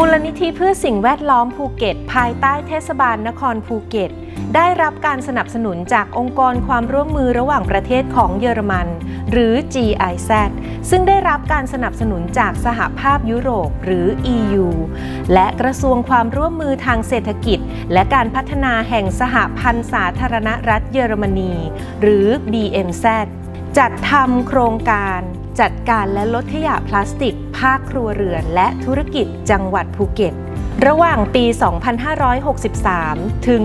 มูลนิธิเพื่อสิ่งแวดล้อมภูเก็ต ภายใต้เทศบาลนครภูเก็ต ได้รับการสนับสนุนจากองค์กรความร่วมมือระหว่างประเทศของเยอรมัน หรือ GIZ ซึ่งได้รับการสนับสนุนจากสหภาพยุโรปหรือ EU และกระทรวงความร่วมมือทางเศรษฐกิจ และการพัฒนาแห่งสหพันธ์สาธารณรัฐเยอรมนี หรือ BMZ จัดทำโครงการ จัดการและลดขยะพลาสติก ภาคครัวเรือน และธุรกิจจังหวัดภูเก็ต ระหว่างปี 2563 ถึง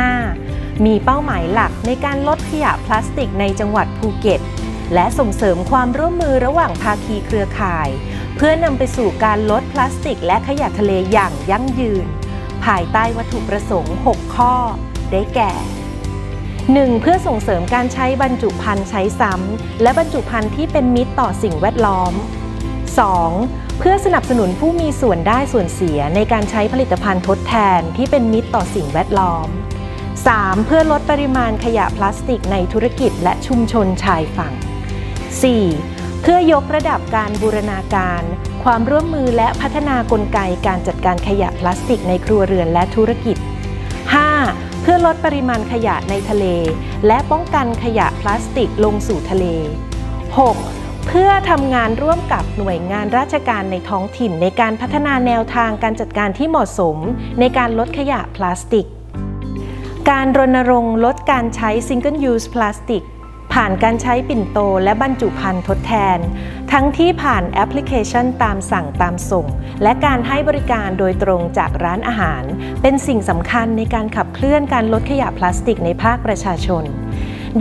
2565 มีเป้าหมายหลักในการลดขยะพลาสติกในจังหวัดภูเก็ต และส่งเสริมความร่วมมือระหว่างภาคีเครือข่าย เพื่อนำไปสู่การลดพลาสติก และขยะทะเลอย่างยั่งยืน ภายใต้วัตถุประสงค์ 6 ข้อ ได้แก่ 1. เพื่อส่งเสริมการใช้บรรจุภัณฑ์ใช้ซ้ำและบรรจุภัณฑ์ที่เป็นมิตรต่อสิ่งแวดล้อม 2. เพื่อสนับสนุนผู้มีส่วนได้ส่วนเสียในการใช้ผลิตภัณฑ์ทดแทนที่เป็นมิตรต่อสิ่งแวดล้อม 3. เพื่อลดปริมาณขยะพลาสติกในธุรกิจและชุมชนชายฝั่ง 4. เพื่อยกระดับการบูรณาการ ความร่วมมือและพัฒนากลไกการจัดการขยะพลาสติกในครัวเรือนและธุรกิจ เพื่อลดปริมาณขยะในทะเล และป้องกันขยะพลาสติกลงสู่ทะเล 6. เพื่อทำงานร่วมกับหน่วยงานราชการในท้องถิ่นในการพัฒนาแนวทางการจัดการที่เหมาะสม ในการลดขยะพลาสติก การรณรงค์ลดการใช้ Single Use พลาสติก ผ่านการใช้ปิ่นโตและบรรจุภัณฑ์ทดแทน ทั้งที่ผ่านแอปพลิเคชันตามสั่งตามส่ง และการให้บริการโดยตรงจากร้านอาหาร เป็นสิ่งสำคัญในการขับเคลื่อนการลดขยะพลาสติกในภาคประชาชน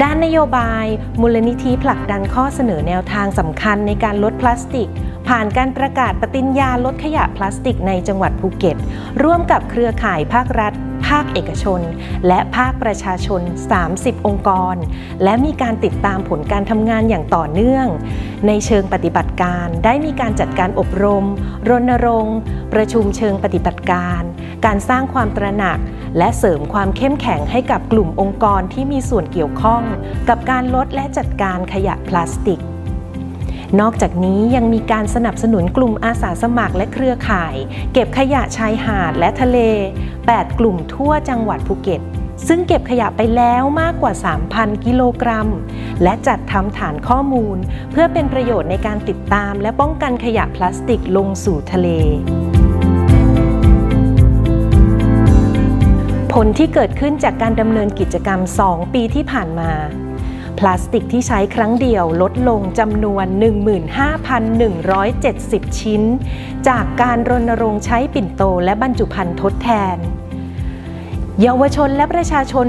ด้านนโยบาย มูลนิธิผลักดันข้อเสนอแนวทางสำคัญในการลดพลาสติก ผ่านการประกาศปฏิญญาลดขยะพลาสติกในจังหวัดภูเก็ต ร่วมกับเครือข่ายภาครัฐ ภาคเอกชน และภาคประชาชน 30 องค์กร และมีการติดตามผลการทำงานอย่างต่อเนื่อง ในเชิงปฏิบัติการได้มีการจัดการอบรม รณรงค์ ประชุมเชิงปฏิบัติการ การสร้างความตระหนักและเสริมความเข้มแข็งให้กับกลุ่มองค์กรที่มีส่วนเกี่ยวข้อง กับการลดและจัดการขยะพลาสติก นอกจากนี้ยังมีการสนับสนุนกลุ่มอาสาสมัครและเครือข่าย เก็บขยะชายหาดและทะเล 8 กลุ่มทั่วจังหวัดภูเก็ต ซึ่งเก็บขยะไปแล้วมากกว่า 3,000 กิโลกรัม และจัดทำฐานข้อมูล เพื่อเป็นประโยชน์ในการติดตามและป้องกันขยะพลาสติกลงสู่ทะเลผลที่เกิดขึ้นจากการดำเนินกิจกรรม 2 ปีที่ผ่านมา พลาสติกที่ใช้ครั้งเดียวลดลงจำนวน 15,170 ชิ้น จากการรณรงค์ใช้ปิ่นโตและบรรจุภัณฑ์ทดแทน เยาวชนและประชาชน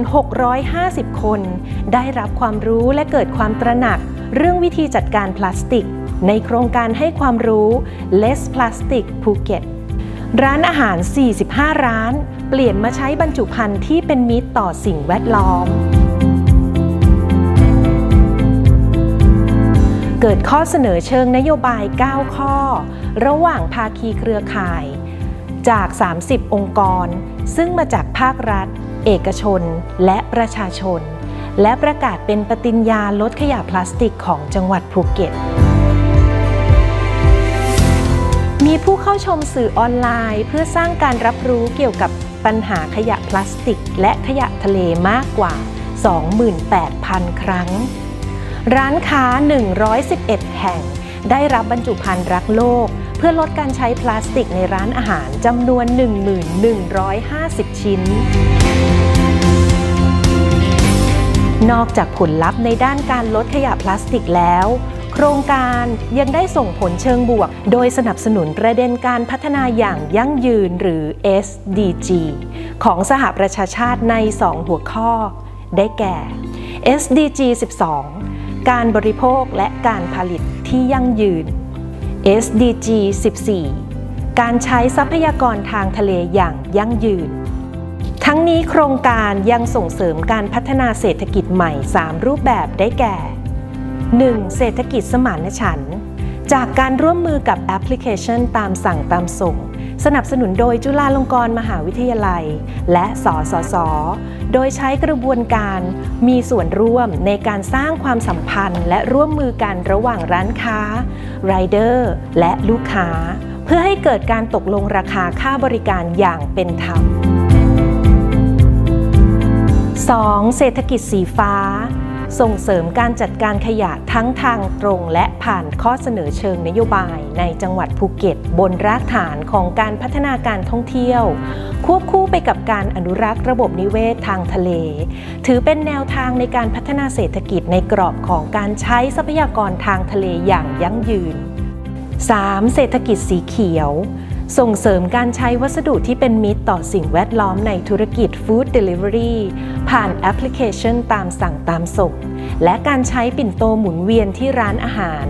650 คน ได้รับความรู้และเกิดความตระหนักเรื่องวิธีจัดการพลาสติก ในโครงการให้ความรู้ Less Plastic Phuket ร้านอาหาร 45 ร้าน เปลี่ยนมาใช้บรรจุภัณฑ์ที่เป็นมิตรต่อสิ่งแวดล้อม เกิดข้อเสนอเชิงนโยบาย 9 ข้อ ระหว่างภาคีเครือข่าย จาก 30 องค์กร ซึ่งมาจากภาครัฐ เอกชน และประชาชน และประกาศเป็นปฏิญญาลดขยะพลาสติกของจังหวัดภูเก็ต มีผู้เข้าชมสื่อออนไลน์ เพื่อสร้างการรับรู้เกี่ยวกับปัญหาขยะพลาสติก และขยะทะเลมากกว่า 28,000 ครั้ง ร้านค้า 111 แห่ง ได้รับบรรจุภัณฑ์รักโลก เพื่อลดการใช้พลาสติกในร้านอาหารจำนวน1150 ชิ้น นอกจากผลลัพธ์ในด้านการลดขยะพลาสติกแล้วโครงการยังได้ส่งผลเชิงบวก โดยสนับสนุนประเด็นการพัฒนาอย่างยั่งยืนหรือ SDG ของสหประชาชาติใน 2 หัวข้อ ได้แก่ SDG 12 การบริโภคและการผลิตที่ยั่งยืน SDG 14 การใช้ทรัพยากรทางทะเลอย่างยั่งยืน ทั้งนี้โครงการยังส่งเสริมการพัฒนาเศรษฐกิจใหม่ 3 รูปแบบได้แก่ 1. เศรษฐกิจสมานฉันท์จากการร่วมมือกับแอปพลิเคชันตามสั่งตามส่ง สนับสนุนโดยจุฬาลงกรณ์มหาวิทยาลัย และสสส โดยใช้กระบวนการมีส่วนร่วมในการสร้างความสัมพันธ์ และร่วมมือกันระหว่างร้านค้าไรเดอร์และลูกค้า เพื่อให้เกิดการตกลงราคาค่าบริการอย่างเป็นธรรม 2. เศรษฐกิจสีฟ้า ส่งเสริมการจัดการขยะทั้งทางตรงและผ่านข้อเสนอเชิงนโยบายในจังหวัดภูเก็ต บนรากฐานของการพัฒนาการท่องเที่ยว ควบคู่ไปกับการอนุรักษ์ระบบนิเวศทางทะเล ถือเป็นแนวทางในการพัฒนาเศรษฐกิจในกรอบของการใช้ทรัพยากรทางทะเลอย่างยั่งยืน 3. เศรษฐกิจสีเขียว ส่งเสริมการใช้วัสดุที่เป็นมิตรต่อสิ่งแวดล้อมในธุรกิจ Food Delivery ผ่านแอปพลิเคชันตามสั่งตามส่ง และการใช้ปิ่นโตหมุนเวียนที่ร้านอาหาร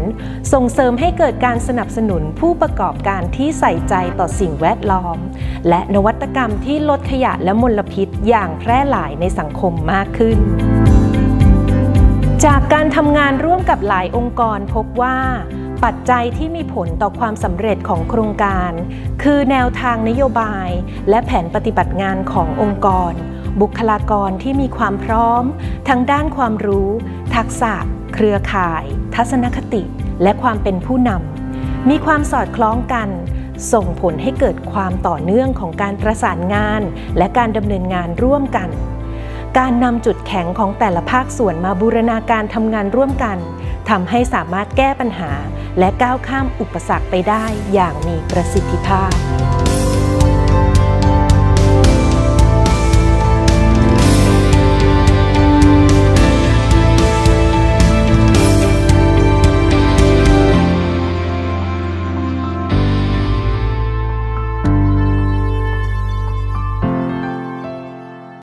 ส่งเสริมให้เกิดการสนับสนุนผู้ประกอบการที่ใส่ใจต่อสิ่งแวดล้อม และนวัตกรรมที่ลดขยะและมลพิษอย่างแพร่หลายในสังคมมากขึ้นจากการทำงานร่วมกับหลายองค์กรพบว่า ปัจจัยที่มีผลต่อความสำเร็จของโครงการ คือแนวทางนโยบาย และแผนปฏิบัติงานขององค์กร บุคลากรที่มีความพร้อม ทั้งด้านความรู้ ทักษะ เครือข่าย ทัศนคติ และความเป็นผู้นำมีความสอดคล้องกัน ส่งผลให้เกิดความต่อเนื่องของการประสานงาน และการดำเนินงานร่วมกันการนำจุดแข็งของแต่ละภาคส่วนมาบูรณาการทำงานร่วมกันทำให้สามารถแก้ปัญหา และก้าวข้ามอุปสรรคไปได้อย่างมีประสิทธิภาพ